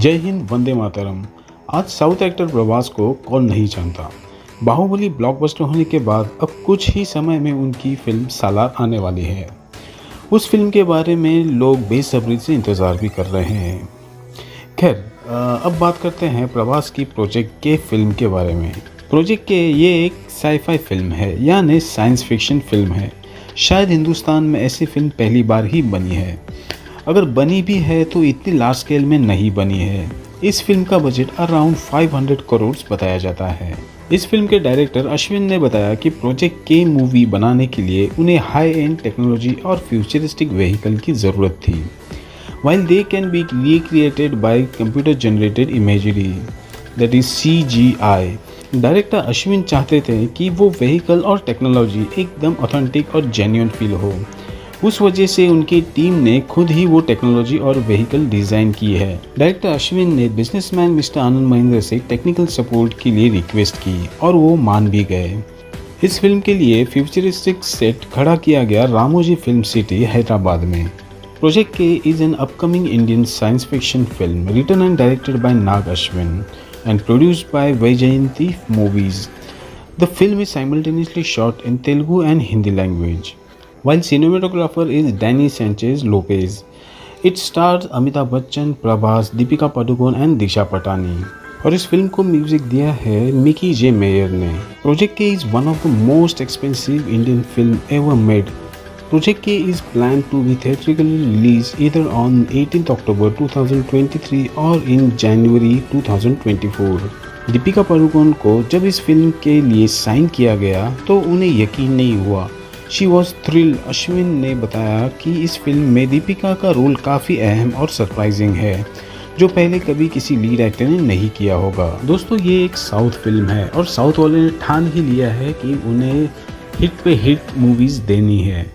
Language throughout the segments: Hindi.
जय हिंद, वंदे मातरम। आज साउथ एक्टर प्रभास को कौन नहीं जानता? बाहुबली ब्लॉकबस्टर होने के बाद अब कुछ ही समय में उनकी फ़िल्म सालार आने वाली है। उस फ़िल्म के बारे में लोग बेसब्री से इंतज़ार भी कर रहे हैं। खैर अब बात करते हैं प्रभास की प्रोजेक्ट के फ़िल्म के बारे में। प्रोजेक्ट के ये एक साईफाई फ़िल्म है, यानी साइंस फिक्शन फ़िल्म है। शायद हिंदुस्तान में ऐसी फ़िल्म पहली बार ही बनी है। अगर बनी भी है तो इतनी लार्ज स्केल में नहीं बनी है। इस फ़िल्म का बजट अराउंड 500 करोड़ बताया जाता है। इस फ़िल्म के डायरेक्टर अश्विन ने बताया कि प्रोजेक्ट के मूवी बनाने के लिए उन्हें हाई एंड टेक्नोलॉजी और फ्यूचरिस्टिक व्हीकल की ज़रूरत थी। While they can be recreated by computer generated imagery that is C G I director Ashwin चाहते थे कि वो व्हीकल और टेक्नोलॉजी एकदम ऑथेंटिक और जेन्यून फील हो। उस वजह से उनकी टीम ने खुद ही वो टेक्नोलॉजी और व्हीकल डिज़ाइन की है। डायरेक्टर अश्विन ने बिजनेसमैन मिस्टर आनंद महेंद्र से टेक्निकल सपोर्ट के लिए रिक्वेस्ट की और वो मान भी गए। इस फ़िल्म के लिए फ्यूचरिस्टिक सेट खड़ा किया गया रामोजी फ़िल्म सिटी, हैदराबाद में। Project K is an upcoming Indian science fiction film written and directed by Nag Ashwin and produced by Vyjayanthi Movies the film is simultaneously shot in Telugu and Hindi language while cinematographer is Danny Sanchez Lopez. It stars Amitabh Bachchan, Prabhas, Deepika Padukone and Disha Patani. और इस फ़िल्म को म्यूज़िक दिया है मिकी जे मेयर ने project K is one of the most expensive Indian film ever made project K is plan to be theatrically release इधर ऑन 18 अक्टूबर 2023 और इन जनवरी 2024 दीपिका पादुकोण को जब इस फ़िल्म के लिए साइन किया गया तो उन्हें यकीन नहीं हुआ शी वॉज़ थ्रिल अश्विन ने बताया कि इस फ़िल्म में दीपिका का रोल काफ़ी अहम और सरप्राइजिंग है, जो पहले कभी किसी लीड एक्टर ने नहीं किया होगा। दोस्तों, ये एक साउथ फ़िल्म है और साउथ वाले ने ठान ही लिया है कि उन्हें हिट पे हिट मूवीज़ देनी है।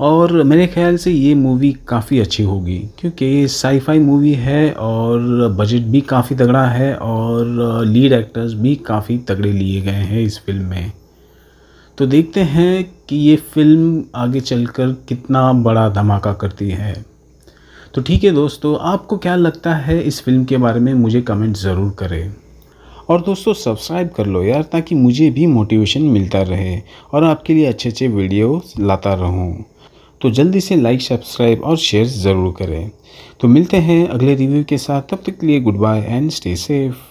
और मेरे ख्याल से ये मूवी काफ़ी अच्छी होगी, क्योंकि ये साईफाई मूवी है और बजट भी काफ़ी तगड़ा है और लीड एक्टर्स भी काफ़ी तगड़े लिए गए हैं इस फ़िल्म में। तो देखते हैं कि ये फ़िल्म आगे चलकर कितना बड़ा धमाका करती है। तो ठीक है दोस्तों, आपको क्या लगता है इस फ़िल्म के बारे में मुझे कमेंट ज़रूर करें। और दोस्तों, सब्सक्राइब कर लो यार, ताकि मुझे भी मोटिवेशन मिलता रहे और आपके लिए अच्छे अच्छे वीडियो लाता रहूँ। तो जल्दी से लाइक, सब्सक्राइब और शेयर ज़रूर करें। तो मिलते हैं अगले रिव्यू के साथ, तब तक के लिए good bye and stay safe.